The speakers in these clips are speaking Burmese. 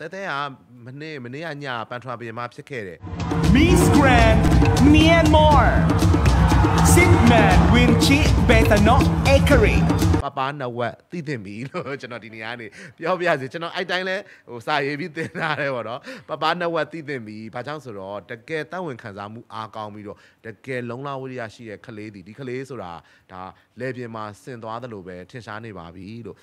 တဲတဲကမနေ့မနေ့ကညပန်ထွာပြင်မှာဖြစ်ခဲ့တယ် Miss Grand Myanmar Sigman Winchi Betano Acre ပပနဝက်သိသိပြီလို့ကျွန်တော်ဒီနေရာနေပြောပြစီကျွန်တော်အဲ့တိုင်းလဲဟိုစာရေးပြီးသင်ထားတယ်ပေါ့နော်ပပနဝက်သိသိပြီဘာကြောင့်ဆိုတော့တကယ်တတ်ဝင်ခံစားမှုအားကောင်းပြီးတော့တကယ်လုံလဝိရိယရှိတဲ့ကလေးဒီဒီကလေးဆိုတာဒါလေပြင်မှာဆင်သွားသလိုပဲထင်ရှားနေပါပြီလို့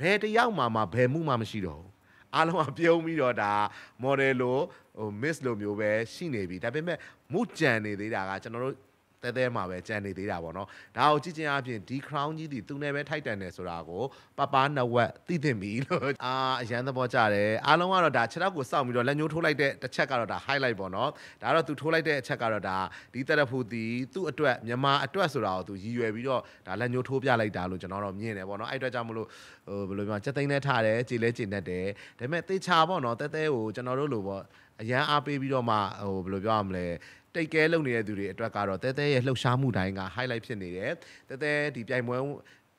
ဘယ်တယောက်မှမဘယ်မှုမှမရှိတော့ဘူးအားလုံးကပြုံးပြီးတော့ဒါ model လို့ဟို miss လို့မျိုးပဲရှိနေပြီဒါပေမဲ့မှုကြံနေသေးတာကကျွန်တော်တို့ တဲတဲမှာပဲကြံနေသေးတာပေါ့နော်ဒါကိုကြည့်ချင်းအပြင်ဒီ crown ကြီးဒီသူနဲ့ပဲထိုက်တန်တယ်ဆိုတာကိုပပနဝက်သိသိပြီလို့အာအရန်သဘောကျတယ်အားလုံးကတော့ဒါခြေထောက်ကိုစောင့်ပြီးတော့လက်ညှိုးထိုးလိုက်တဲ့တစ်ချက်ကတော့ဒါ highlight ပေါ့နော်ဒါကတော့သူထိုးလိုက်တဲ့အချက်ကတော့ဒါဒီတက်ရဖူတီသူ့အတွက်မြန်မာအတွက်ဆိုတာကိုသူရည်ရွယ်ပြီးတော့ဒါလက်ညှိုးထိုးပြလိုက်တာလို့ကျွန်တော်တော့မြင်တယ်ပေါ့နော်အဲ့အတွက်ကြောင့်မလို့ဟိုဘယ်လိုပြောစက်သိန်းနဲ့ထားတယ်ကြည်လဲကြည်နဲ့တယ်ဒါပေမဲ့တေချာပေါ့နော်တဲတဲကိုကျွန်တော်တို့လိုပေါ့အရန်အားပေးပြီးတော့မှဟိုဘယ်လိုပြောရမလဲ တိတ်ကဲလုံနေတဲ့သူတွေအတွက်ကတော့တဲတဲရဲ့လှုပ်ရှားမှုတိုင်းက highlight ဖြစ်နေတယ်တဲတဲဒီပြိုင်ပွဲ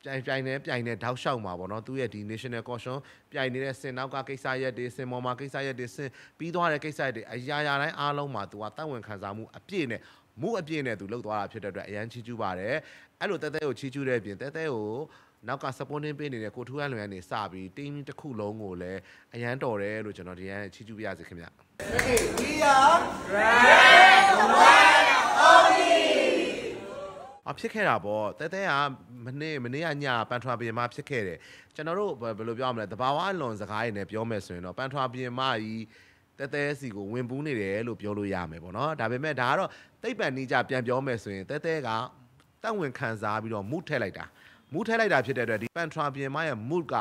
ပြိုင်ပြိုင်နေပြိုင်နေတောက်လျှောက်မှာပေါ့နော်သူရဲ့ဒီ national caution ပြိုင်နေတဲ့စင်နောက်ကကိစ္စရက်တွေစင်မော်မှာကိစ္စရက်တွေစင်ပြီးသွားတဲ့ကိစ္စရက်တွေအရာရာတိုင်းအားလုံးမှာသူကတတ်ဝင်ခံစားမှုအပြည့်နဲ့မှုအပြည့်နဲ့သူလှုပ်သွားတာဖြစ်တဲ့အတွက်အရန်ချီးကျူးပါတယ်အဲ့လိုတဲတဲကိုချီးကျူးတဲ့အပြင်တဲတဲကို နောက်က supporting ပေးနေတဲ့ကိုထူးရလွန်ကနေစပြီး team တစ်ခုလုံးကိုလည်းအရန်တော်တယ်လို့ကျွန်တော်ဒီရန်ချီးကျူးပြရစီခင်ဗျ။အဖြစ်ခဲ့တာပေါ့တဲတဲကမနေ့မနေ့ကညပန်ထွာပြင်မှာဖြစ်ခဲ့တယ်ကျွန်တော်တို့ဘယ်လိုပြောရမလဲတဘာဝအလွန်စကားတွေနဲ့ပြောမယ်ဆိုရင်တော့ပန်ထွာပြင်မကြီးတဲတဲစီကိုဝင်ပူးနေတယ်လို့ပြောလို့ရမယ်ပေါ့နော်ဒါပေမဲ့ဒါကတော့တိတ်ပန်နီးကြပြန်ပြောမယ်ဆိုရင်တဲတဲကတက်ဝင်ခံစားပြီးတော့မူးထည့်လိုက်တာ မူးထည့်လိုက်တာဖြစ်တဲ့အတွက်ဒီပန်ထွာပြင်မရဲ့ mood က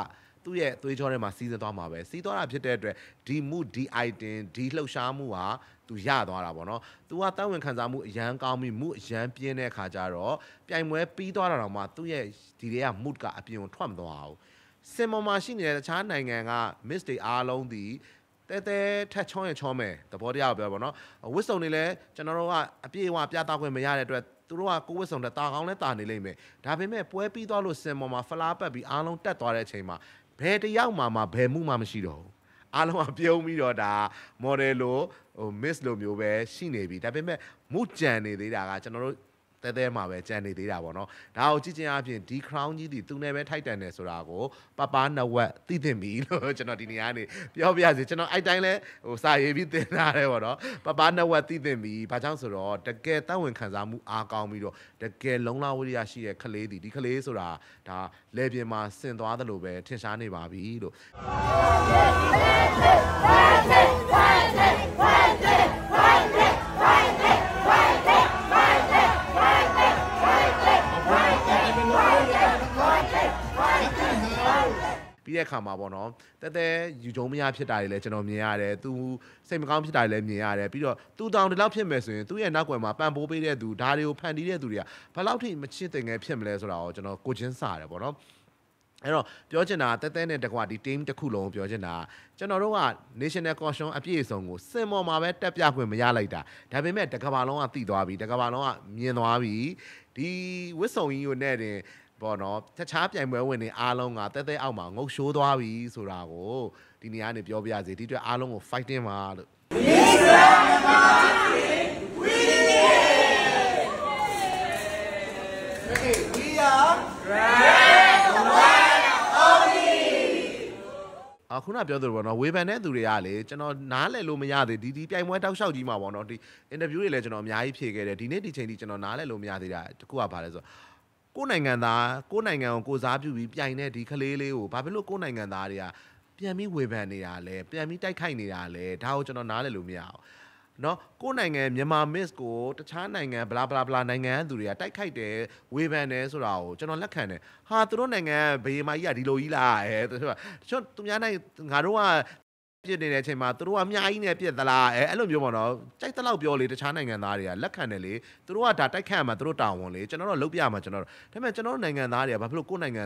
သူ့ရဲ့သွေးကြောထဲမှာစီးစသွားမှာပဲစီးသွားတာဖြစ်တဲ့အတွက်ဒီ mood ဒီ item ဒီလှုပ်ရှားမှုဟာသူရသွားတာပေါ့နော်။ तू ကတန်းဝင်ခံစားမှုအရန်ကောင်းပြီးမှုအရန်ပြင်းတဲ့အခါကျတော့ပြိုင်ပွဲပြီးသွားတာတော့မှသူ့ရဲ့ဒီတွေက mood ကအပြင်ကိုထွက်မသွားဘူး။စင်မော်မှာရှိနေတဲ့တခြားနိုင်ငံက miss တွေအားလုံးဒီတဲတဲထက်ချောင်းရချောင်းမယ်သဘောတရားကိုပြောပါတော့။ဝစ်စုံတွေလည်းကျွန်တော်တို့ကအပြည့်အဝပြသခွင့်မရတဲ့အတွက် သူတို့ကကိုဝစ်စုံတဲ့တာကောင်းလဲတာနေလိမ့်မယ်။ဒါပေမဲ့ပွဲပြီးသွားလို့စင်မော်မှာဖလားပတ်ပြီးအားလုံးတက်သွားတဲ့အချိန်မှာဘယ်တယောက်မှမဘယ်မှုမှမရှိတော့ဘူး။အားလုံးကပြုံးပြီးတော့ဒါ model လို့ဟို miss လို့မျိုးပဲရှိနေပြီဒါပေမဲ့မှုကြံနေသေးတာကကျွန်တော်တို့ တဲတဲမှာပဲကြံနေသေးတာပေါ့နော်ဒါကိုကြည့်ချင်းအပြင်ဒီ crown ကြီးဒီသူနဲ့ပဲထိုက်တန်တယ်ဆိုတာကိုပပနဝက်သိသိပြီလို့ကျွန်တော်ဒီနေရာနေပြောပြစီကျွန်တော်အဲ့တိုင်းလဲဟိုစာရေးပြီးသင်ထားတယ်ပေါ့နော်ပပနဝက်သိသိပြီဘာကြောင့်ဆိုတော့တကယ်တတ်ဝင်ခံစားမှုအားကောင်းပြီးတော့တကယ်လုံလဝိရိယရှိတဲ့ကလေးဒီဒီကလေးဆိုတာဒါလေပြင်မှာဆင်သွားသလိုပဲထင်ရှားနေပါပြီလို့ မှာပေါ့နော်တဲတဲယူကြုံမရဖြစ်တာတွေလည်းကျွန်တော်မြင်ရတယ်သူစိတ်မကောင်းဖြစ်တာတွေလည်းမြင်ရတယ်ပြီးတော့သူတောင်ဒီလောက်ဖြစ်မယ်ဆိုရင်သူ့ရဲ့နောက်ွယ်မှာပံ့ပိုးပေးတဲ့သူဒါတွေကိုဖန်တီးတဲ့သူတွေကဘယ်လောက်ထိမချစ်တင်ငယ်ဖြစ်မလဲဆိုတာကိုကျွန်တော်ကိုချင်းစားတယ်ပေါ့နော်အဲ့တော့ပြောချင်တာတဲတဲနဲ့တကွာဒီ team တစ်ခုလုံးပြောချင်တာကျွန်တော်တို့က national caution အပြည့်အစုံကိုစင်မော်မှာပဲတက်ပြခွင့်မရလိုက်တာဒါပေမဲ့တကဘာလုံးကတိသွားပြီတကဘာလုံးကမြင်သွားပြီဒီဝစ်စုံကြီးကိုနဲ့တင် ပေါ့နော်တခြားပြိုင်ပွဲဝင်နေအားလုံးကတဲတဲအောက်မှာငုတ်ရှိုးသွားပြီဆိုတာကိုဒီနေရာနေပြောပြရစီဒီအတွက်အားလုံးကို fighting ပါလို့အခုနပြောသလိုပေါ့နော်ဝေဖန်တဲ့သူတွေကလေကျွန်တော်နားလည်လို့မရသေးဒီဒီပြိုင်ပွဲတောက်လျှောက်ကြီးမှာပေါ့နော်ဒီအင်တာဗျူးတွေလည်းကျွန်တော်အများကြီးဖြေခဲ့တယ်ဒီနေ့ဒီချိန်ထိကျွန်တော်နားလည်လို့မရသေးတာတခုကဘာလဲဆိုတော့ ကိုယ်နိုင်ငံသားကိုယ်နိုင်ငံကိုကိုစားပြုပြီးပြိုင်တဲ့ဒီကလေးလေးကိုဘာဖြစ်လို့ကိုယ်နိုင်ငံသားတွေကပြန်ပြီးဝေဖန်နေတာလဲပြန်ပြီးတိုက်ခိုက်နေတာလဲဒါကိုကျွန်တော်နားလည်လို့မရအောင်နော်ကိုယ်နိုင်ငံမြန်မာ miss ကိုတခြားနိုင်ငံဘလာဘလာဘလာနိုင်ငံကသူတွေကတိုက်ခိုက်တယ်ဝေဖန်တယ်ဆိုတာကိုကျွန်တော်လက်ခံတယ်ဟာသူတို့နိုင်ငံကဘေးမာကြီးကဒီလိုကြီးလားအဲသူတို့ကတချို့သူများနိုင်ငါတို့က ပြစ်နေတဲ့အချိန်မှာသူတို့ကအများကြီးနဲ့ပြစ်သလားအဲအဲ့လိုမျိုးပေါ့နော်ကြိုက်တဲ့လောက်ပြောလေတခြားနိုင်ငံသားတွေကလက်ခံတယ်လေသူတို့ကဒါတိုက်ခတ်မှာသူတို့တာဝန်လေကျွန်တော်တို့လုတ်ပြမှာကျွန်တော်တို့ဒါပေမဲ့ကျွန်တော်တို့နိုင်ငံသားတွေကဘာဖြစ်လို့ကိုယ့်နိုင်ငံ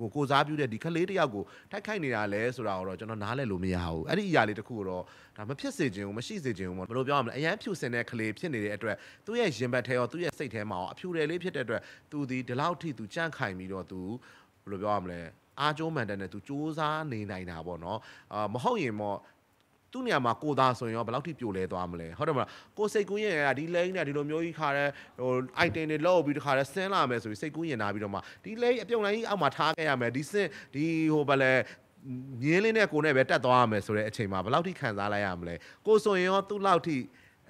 ဟိုကိုစားပြုတဲ့ဒီကလေးတယောက်ကိုတိုက်ခိုက်နေတာလဲဆိုတာကိုတော့ကျွန်တော်နားလည်လို့မရဘူးအဲ့ဒီအရာလေးတစ်ခုကိုတော့ဒါမဖြစ်စေချင်ဘူးမရှိစေချင်ဘူးပေါ့ဘယ်လိုပြောရမလဲအရန်ဖြူစင်တဲ့ကလေးဖြစ်နေတဲ့အတွက်သူ့ရဲ့ရင်ဘတ်ထဲရောသူ့ရဲ့စိတ်ထဲမှာရောအဖြူတယ်လေးဖြစ်တဲ့အတွက်သူဒီဒီလောက်ထိသူကြန့်ခိုင်ပြီးတော့သူဘယ်လိုပြောရမလဲ အားကျိုးမှန်တဲ့နဲ့သူစူးစမ်းနေနိုင်တာပေါ့နော်အာမဟုတ်ရင်တော့သူ့နေရာမှာကိုသားဆိုရင်ရောဘယ်လောက်ထိပြိုလဲသွားမလဲဟုတ်တယ်မလားကိုစိတ်ကူးရင်ကဒီလိန်နဲ့ဒီလိုမျိုးကြီးခါတဲ့ဟို item တွေလောက်ပြီးတခါတဲ့ဆင်းလာမယ်ဆိုပြီးစိတ်ကူးရင်နာပြီးတော့မှဒီလိန်အပြုံလိုင်းကြီးအောက်မှာထားခဲ့ရမယ်ဒီစင်ဒီဟိုဗလဲမြင်းလေးနဲ့ကိုနဲ့ပဲတက်သွားရမယ်ဆိုတဲ့အချိန်မှာဘယ်လောက်ထိခံစားလိုက်ရမလဲကိုဆိုရင်ရောသူ့လောက်ထိ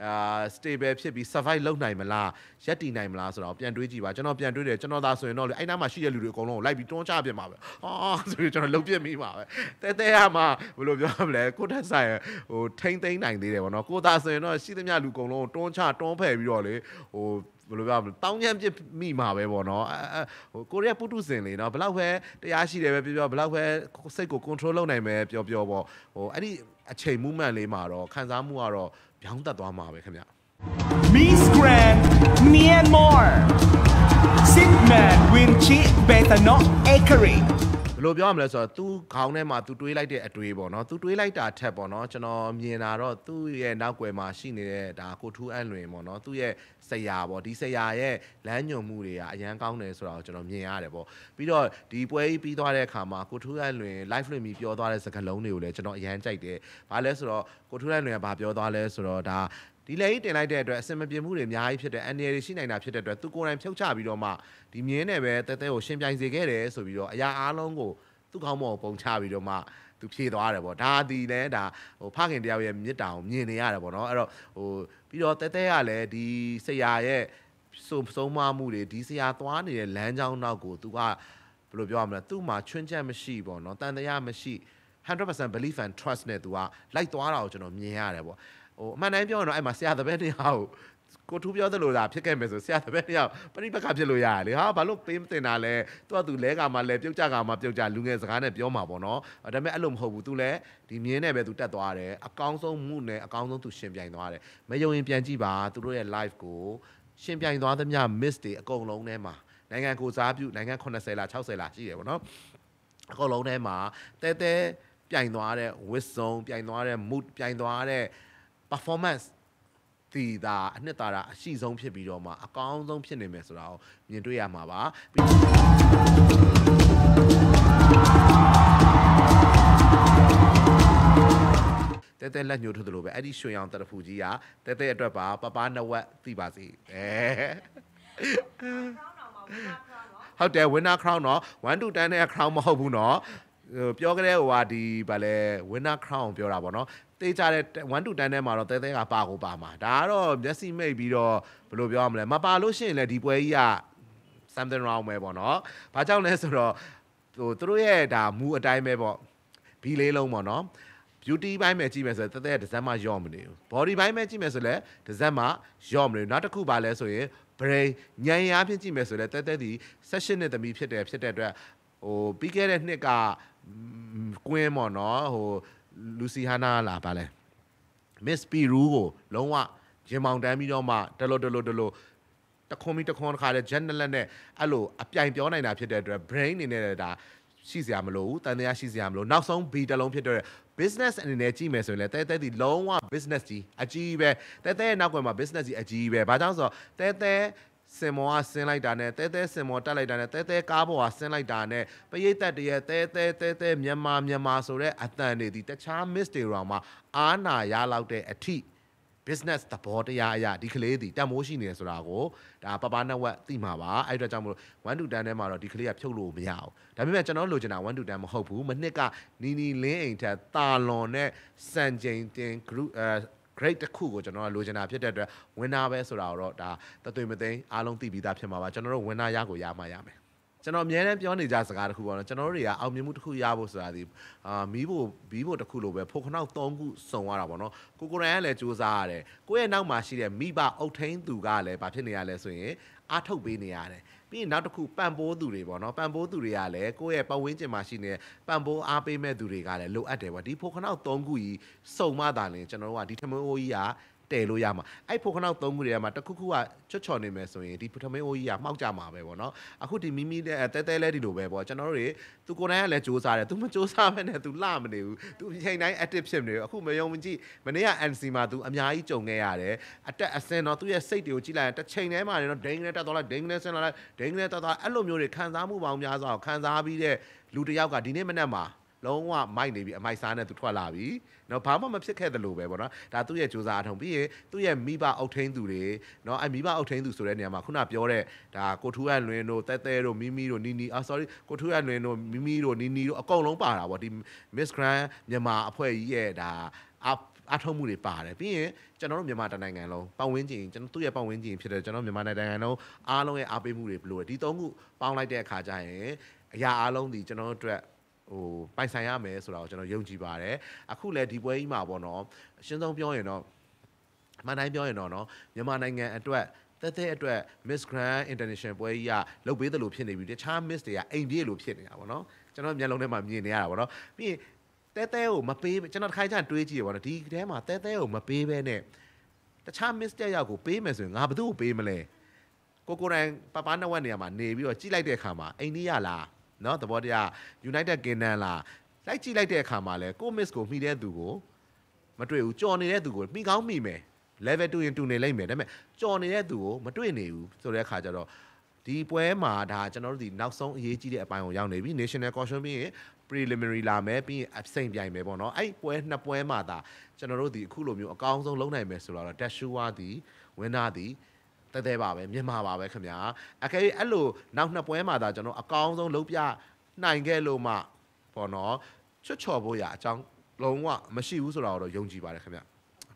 အာ stable ဖြစ်ပြီး survive လုပ်နိုင်မလားရက်တည်နိုင်မလားဆိုတော့ပြန်တွေးကြည့်ပါကျွန်တော်ပြန်တွေးတယ်ကျွန်တော်သာဆိုရင်တော့လေအဲ့နားမှာရှိတဲ့လူတွေအကုန်လုံးကိုလိုက်ပြီးတွန်းချပြစ်မှာပဲဟာဆိုပြီးကျွန်တော်လုံပြစ်မိမှာပဲတဲတဲကမှဘယ်လိုပြောမလဲကိုတက်ဆိုင်ဟိုထိမ့်သိမ့်နိုင်သေးတယ်ဗောနော်ကိုသာဆိုရင်တော့ရှိသမျှလူအကုန်လုံးကိုတွန်းချတွန်းဖယ်ပြီးတော့လေဟို ဘယ်လိုပြောမလဲတောင်းချမ်းပြစ်မိမှာပဲပေါ့နော်အဲအဲဟိုကိုရီးယားပုတုစင်လေနော်ဘယ်လောက်ပဲတရားရှိတယ်ပဲပြောပြောဘယ်လောက်ပဲစိတ်ကို control လုပ်နိုင်မယ်ပြောပြောပေါ့ဟိုအဲ့ဒီအချိန် movement လေးမှာတော့ခံစားမှုကတော့ပြောင်းတက်သွားမှာပဲခင်ဗျ Miss Grand Myanmar Sidman Winchi Betano Ekari ဘယ်လိုပြောရမလဲဆိုတော့ तू ခေါင်းထဲမှာ तू တွေးလိုက်တဲ့အတွေးပေါ့နော် तू တွေးလိုက်တာထက်ပေါ့နော်ကျွန်တော်မြင်တာတော့သူ့ရဲ့နောက်ွယ်မှာရှိနေတဲ့ဒါကိုထူးအန်လွင်ပေါ့နော်သူ့ရဲ့ဆရာပေါ့ဒီဆရာရဲ့လမ်းညွန်မှုတွေကအရန်ကောင်းတယ်ဆိုတာကိုကျွန်တော်မြင်ရတယ်ပေါ့ပြီးတော့ဒီပွဲကြီးပြီးသွားတဲ့အခါမှာကိုထူးအန်လွင် live လွင်ပြီးပြောသွားတဲ့စကားလုံးတွေကိုလည်းကျွန်တော်အရန်ကြိုက်တယ်ဘာလဲဆိုတော့ကိုထူးအန်လွင်ကဘာပြောသွားလဲဆိုတော့ဒါ ဒီလေကြီးတင်လိုက်တဲ့အတွက်အစင်မပြေမှုတွေအများကြီးဖြစ်တယ်အန်ဒီတွေရှိနိုင်တာဖြစ်တဲ့အတွက်သူကိုယ်တိုင်ဖြုတ်ချပြီးတော့မှဒီမြင်းနဲ့ပဲတဲတဲကိုရှင်းပြိုင်စေခဲ့တယ်ဆိုပြီးတော့အရာအားလုံးကိုသူ့ကောင်းမော်ပုံချပြီးတော့မှသူဖြေသွားတယ်ပေါ့ဒါဒီလဲဒါဟိုဖခင်တယောက်ရဲ့မြစ်တာကိုမြင်နေရတယ်ပေါ့နော်အဲ့တော့ဟိုပြီးတော့တဲတဲကလည်းဒီဆရာရဲ့စုံဆုံးမမှုတွေဒီဆရာသွားနေတဲ့လမ်းကြောင်းနောက်ကိုသူကဘယ်လိုပြောရမလဲသူ့မှာချွင်းချက်မရှိပေါ့နော်တန်တရားမရှိ100% belief and trust နဲ့သူကလိုက်သွားတာကိုကျွန်တော်မြင်ရတယ်ပေါ့ ဟိုအမှန်တမ်းပြောရင်တော့အဲ့မှာဆရာတပည့်တစ်ယောက်ကိုထူးပြောသလိုသာဖြစ်ခဲ့မယ်ဆိုဆရာတပည့်တစ်ယောက်ပရိပက္ခဖြစ်လို့ရတယ်လေဟာဘာလို့ပေးမတင်တာလဲသူကသူလဲကမှလဲပြုတ်ကြကမှပြုတ်ကြလူငယ်စကားနဲ့ပြောမှာပေါ့နော်ဒါပေမဲ့အဲ့လိုမဟုတ်ဘူးသူလဲဒီမြင်းနဲ့ပဲသူတက်သွားတယ်အကောင်းဆုံးမှုနဲ့အကောင်းဆုံးသူရှင်ပြိုင်သွားတယ်မယုံရင်ပြန်ကြည့်ပါသူတို့ရဲ့ live ကိုရှင်ပြိုင်သွားသမျှ miss တွေအကုန်လုံးထဲမှာနိုင်ငံကိုစားပြုနိုင်ငံ80လား60လားရှိတယ်ပေါ့နော်အကုန်လုံးထဲမှာတဲတဲပြိုင်သွားတဲ့ wisdom ပြိုင်သွားတဲ့ mood ပြိုင်သွားတဲ့ performance ဒီဒါအနှစ်သာရအရှိဆုံးဖြစ်ပြီးတော့မှအကောင်းဆုံးဖြစ်နေမယ်ဆိုတာကိုမြင်တွေ့ရမှာပါပြီးတဲတဲလက်ညှိုးထိုးသလိုပဲအဲ့ဒီရွှေရောင်တရဖူကြီးကတဲတဲအတွက်ပါပပနဝက်သိပါစေအဲဟုတ်တယ် winner crown တော့1 to 10နဲ့ crown မဟုတ်ဘူးเนาะဟို ပြောကြတဲ့ဟိုဟာဒီဗာလဲ winner crown ကိုပြောတာပေါ့နော်တေးကြတဲ့1 to 10ထဲမှာတော့တဲတဲကပါကိုပါမှာဒါကတော့မျက်စိမိတ်ပြီးတော့ဘယ်လိုပြောရမလဲမပါလို့ရှိရင်လည်းဒီပွဲကြီးက something wrong ပဲပေါ့နော်ဘာကြောင့်လဲဆိုတော့ဟိုသူတို့ရဲ့ဒါမူအတိုင်းပဲပေါ့ဘီလေးလုံးပေါ့နော် beauty ဘိုင်းပဲကြည့်မယ်ဆိုရင်တက်တက်တစ်စက်မှယော့မနေဘူး body ဘိုင်းပဲကြည့်မယ်ဆိုလည်းတစ်စက်မှယော့မနေဘူးနောက်တစ်ခုပါလဲဆိုရင် brain ဉာဏ်ရအားဖြင့်ကြည့်မယ်ဆိုလည်းတက်တက်ဒီ session နဲ့သမီးဖြစ်တယ်ဖြစ်တဲ့အတွက်ဟိုပြီးခဲ့တဲ့နှစ်က ကွင်းပေါ့နော်ဟိုလူစီဟာနာလာပါလဲ Miss Piru ကိုလုံးဝရင်မောင်တန်းပြီးတော့မှတလို့တလို့တလို့တခွန်ပြီးတခွန်တစ်ခါတည်း general နဲ့အဲ့လိုအပြိုင်ပြောနိုင်တာဖြစ်တဲ့အတွက် brain အနေနဲ့ဒါရှိစရာမလိုဘူးတန်တရားရှိစရာမလိုနောက်ဆုံး B တစ်လုံးဖြစ်တဲ့ business အနေနဲ့ကြည့်မယ်ဆိုရင်လည်းတဲတဲဒီလုံးဝ business ကြီးအကြီးပဲတဲတဲရဲ့နောက်ကွယ်မှာ business ကြီးအကြီးပဲဘာကြောင့်ဆိုတော့တဲတဲ စင်မောကဆင်းလိုက်တာနဲ့တဲတဲစင်မောတက်လိုက်တာနဲ့တဲတဲကားပေါ်ကဆင်းလိုက်တာနဲ့ပရိသတ်တရဲ့တဲတဲတဲတဲမြန်မာမြန်မာဆိုတဲ့အတန်တွေဒီတခြား miss တွေရောမှာအာနာရလောက်တဲ့အထိ business သဘောတရားအရာဒီကလေးဒီတန်မိုးရှိနေတယ်ဆိုတာကိုဒါပပနဝက်သိမှာပါအဲ့အတွက်ကြောင့်မလို့1 to 10ထဲမှာတော့ဒီကလေးကဖြုတ်လို့မရအောင်ဒါပေမဲ့ကျွန်တော်လိုချင်တာ1 to 10မဟုတ်ဘူးမနှစ်ကနီနီလင်းအိမ်ထက်တာလွန်နဲ့စံချိန်တင် group အဲ great တစ်ခုကိုကျွန်တော်ကလိုချင်တာဖြစ်တဲ့အတွက် winner ပဲဆိုတာတော့ဒါတသွေမသိမ်းအားလုံးသိပြီးသားဖြစ်မှာပါကျွန်တော်တို့ winner ရကိုရမှာရမယ် ကျွန်တော်အများနဲ့ပြောနေကြစကားတစ်ခုပေါ့နော်ကျွန်တော်တို့တွေကအောင်မြင်မှုတစ်ခုရဖို့ဆိုတာဒီအာမီးဖို့ဘီးဖို့တစ်ခုလိုပဲဖိုခနောက်၃ခုစုံရတာပေါ့နော်ကိုကိုရန်ကလည်းစူးစမ်းရတယ်ကိုယ့်ရဲ့နောက်မှာရှိတဲ့မိဘအုတ်ထင်းသူကလည်းဘာဖြစ်နေရလဲဆိုရင်အားထုတ်ပေးနေရတယ်ပြီးရင်နောက်တစ်ခုပံပိုးသူတွေပေါ့နော်ပံပိုးသူတွေကလည်းကိုယ့်ရဲ့ပတ်ဝန်းကျင်မှာရှိနေတဲ့ပံပိုးအားပေးမဲ့သူတွေကလည်းလိုအပ်တယ်ပေါ့ဒီဖိုခနောက်၃ခုကြီးစုံမှသာလင်ကျွန်တော်တို့ကဒီထမင်းအိုးကြီးက တယ်လို့ရမှာအဲ့ဖိုခနောက်သုံးခုတွေထဲမှာတစ်ခုခုကချွတ်ချော်နေမယ်ဆိုရင်ဒီထမင်းအိုးကြီးကမှောက်ကြမှာပဲပေါ့နော်အခုဒီမိမိတဲ့တဲတဲလဲဒီလိုပဲပေါ့ကျွန်တော်တို့တွေသူကိုယ်တိုင်ကလည်းစူးစမ်းတယ်သူမစူးစမ်းဘဲနဲ့သူလှမနေဘူးသူချိန်တိုင်း active ဖြစ်နေတယ်အခုမယုံမကြည့်မနေ့က NC မှာသူအများကြီးကြုံခဲ့ရတယ်အတက်အစင်တော့သူ့ရဲ့စိတ်တွေကိုကြည့်လိုက်ရင်တစ်ချိန်တည်းမှာနေတော့ဒိန်းနဲ့တက်သွားလိုက်ဒိန်းနဲ့ဆင်းလာလိုက်ဒိန်းနဲ့တက်သွားအဲ့လိုမျိုးတွေခံစားမှုပေါင်းများစွာကိုခံစားပြီးတဲ့လူတစ်ယောက်ကဒီနေ့မနေ့မှာ လုံးဝမိုက်နေပြီအမိုက်စားနဲ့သူထွက်လာပြီเนาะဘာမှမဖြစ်ခဲ့တယ်လို့ပဲပေါ့နော်ဒါသူ့ရဲ့စူးစမ်းအထုံးပြီးရင်သူ့ရဲ့မိဘအုပ်ထိန်းသူတွေเนาะအဲမိဘအုပ်ထိန်းသူဆိုတဲ့နေရာမှာခုနပြောတဲ့ဒါကိုထူးရလွင်တို့တဲတဲတို့မီမီတို့နီနီအာ sorry ကိုထူးရလွင်တို့မီမီတို့နီနီတို့အကုန်လုံးပါတာပေါ့ဒီ Miss Grand မြန်မာအဖွဲ့ကြီးရဲ့ဒါအအထုံးမှုတွေပါတယ်ပြီးရင်ကျွန်တော်တို့မြန်မာတိုင်းနိုင်ငံလုံးပတ်ဝန်းကျင်ကျွန်တော်သူ့ရဲ့ပတ်ဝန်းကျင်ဖြစ်တဲ့ကျွန်တော်မြန်မာနိုင်ငံလုံးအားလုံးရဲ့အားပေးမှုတွေဘလို့ဒီသုံးခုပေါင်းလိုက်တဲ့အခါကျရင်အရာအားလုံးဒီကျွန်တော်တို့အတွက် ဟိုပိုင်ဆိုင်ရမယ်ဆိုတာကိုကျွန်တော်ယုံကြည်ပါတယ်အခုလည်းဒီပွဲကြီးမှာပေါ့နော်အရှင်းဆုံးပြောရင်တော့အမှန်တိုင်းပြောရင်တော့နော်မြန်မာနိုင်ငံအတွက်တက်တဲ့အတွက် Miss Grand International ပွဲကြီးကလုပ်ပေးတယ်လို့ဖြစ်နေပြီတခြား Miss တွေကအိမ်ပြေးလို့ဖြစ်နေတာပေါ့နော်ကျွန်တော်မျက်လုံးထဲမှာမြင်နေရတာပေါ့နော်ပြီးရင်တဲတဲကိုမပေးကျွန်တော်တစ်ခါကျတွေးကြည့်ရပါတော့ဒီထဲမှာတဲတဲကိုမပေးဘဲနဲ့တခြား Miss တက်ရောက်ကိုပေးမယ်ဆိုရင်ငါဘယ်သူ့ကိုပေးမလဲကိုကိုတိုင်ပပနဝက်နေရာမှာနေပြီးတော့ကြည့်လိုက်တဲ့အခါမှာအိန္ဒိယလား နော်သဘောတရား United Kingdom လာလိုက်ကြည့်လိုက်တဲ့အခါမှာလဲကို miss ကိုမိတဲ့သူကိုမတွေ့ဘူးကြော်နေတဲ့သူကိုမိကောင်းမိမယ် level 2ရင်တူနေလိမ့်မယ်ဒါပေမဲ့ကြော်နေတဲ့သူကိုမတွေ့နေဘူးဆိုတဲ့အခါကျတော့ဒီပွဲမှာဒါကျွန်တော်တို့ဒီနောက်ဆုံးအရေးကြီးတဲ့အပိုင်းကိုရောက်နေပြီ National Caution ပြီးရင် preliminary လာမယ်ပြီးရင်အစိမ်ပြိုင်မယ်ပေါ့နော်အဲ့ပွဲနှစ်ပွဲမှာဒါကျွန်တော်တို့ဒီအခုလိုမျိုးအကောင်းဆုံးလုပ်နိုင်မယ်ဆိုတော့ Dashua ဒီ winner ဒီ တဲတဲပါပဲမြန်မာပါပဲခင်ဗျာအကယ်၍အဲ့လိုနောက်နှစ်ပွဲမှာဒါကျွန်တော်အကောင်းဆုံးလုပ်ပြနိုင်ခဲ့လို့မှပေါ့နော်ချွတ်ချော်ဖို့ရအကြောင်းလုံးဝမရှိဘူးဆိုတာကိုတော့ယုံကြည်ပါတယ်ခင်ဗျာ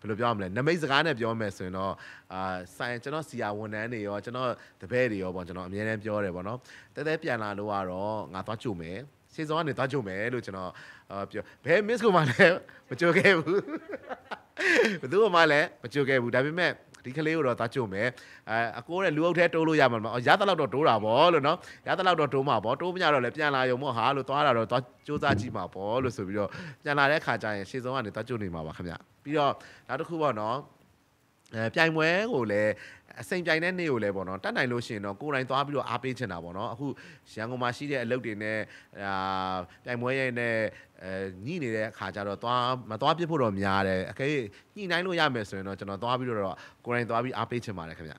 ဘယ်လိုပြောရမလဲနမိတ်စကားနဲ့ပြောမယ်ဆိုရင်တော့အာဆိုင်ကျွန်တော်စီယာဝန်ထမ်းတွေရောကျွန်တော်တပည့်တွေရောပေါ့ကျွန်တော်အများနဲ့ပြောတယ်ပေါ့နော်တဲတဲပြန်လာလို့ကတော့ငါသွားကြုံမယ်စေစောကနေသွားကြုံမယ်လို့ကျွန်တော်အာပြောဘယ် miss ကိုမှလည်းမကြိုခဲ့ဘူးဘယ်သူမှလည်းမကြိုခဲ့ဘူးဒါပေမဲ့ ဒီကလေးကိုတော့သွားကြုံမယ်အဲအကိုတဲ့လူအုပ်ထဲတိုးလို့ရမှာမဟုတ်ရတဲ့လောက်တော့တိုးတာပေါ့လို့နော်ရတဲ့လောက်တော့တိုးမှာပေါ့တိုးမရတော့လည်းပြန်လာရုံပေါ့ဟာလို့သွားတာတော့သွားစူးစမ်းကြည့်မှာပေါ့လို့ဆိုပြီးတော့ပြန်လာတဲ့ခါကျရင်ရှေ့ဆုံးကနေသွားကြုံနေမှာပါခင်ဗျပြီးတော့နောက်တစ်ခုပေါ့နော်အဲပြိုင်ပွဲကိုလည်း အစိမ်ပြိုင်တဲ့နေ့ကိုလည်းပေါ့နော်တတ်နိုင်လို့ရှိရင်တော့ကိုယ်တိုင်သွားပြီးတော့အားပေးချင်တာပေါ့နော်အခုရန်ကုန်မှာရှိတဲ့အလုပ်တွေနဲ့အာပြိုင်ပွဲရဲ့နဲ့အဲညှိနေတဲ့အခါကျတော့သွားမသွားပြစ်ဖို့တော့များတယ်အကယ်၍ညှိနှိုင်းလို့ရမယ်ဆိုရင်တော့ကျွန်တော်သွားပြီးတော့ကိုယ်တိုင်သွားပြီးအားပေးချင်ပါတယ်ခင်ဗျ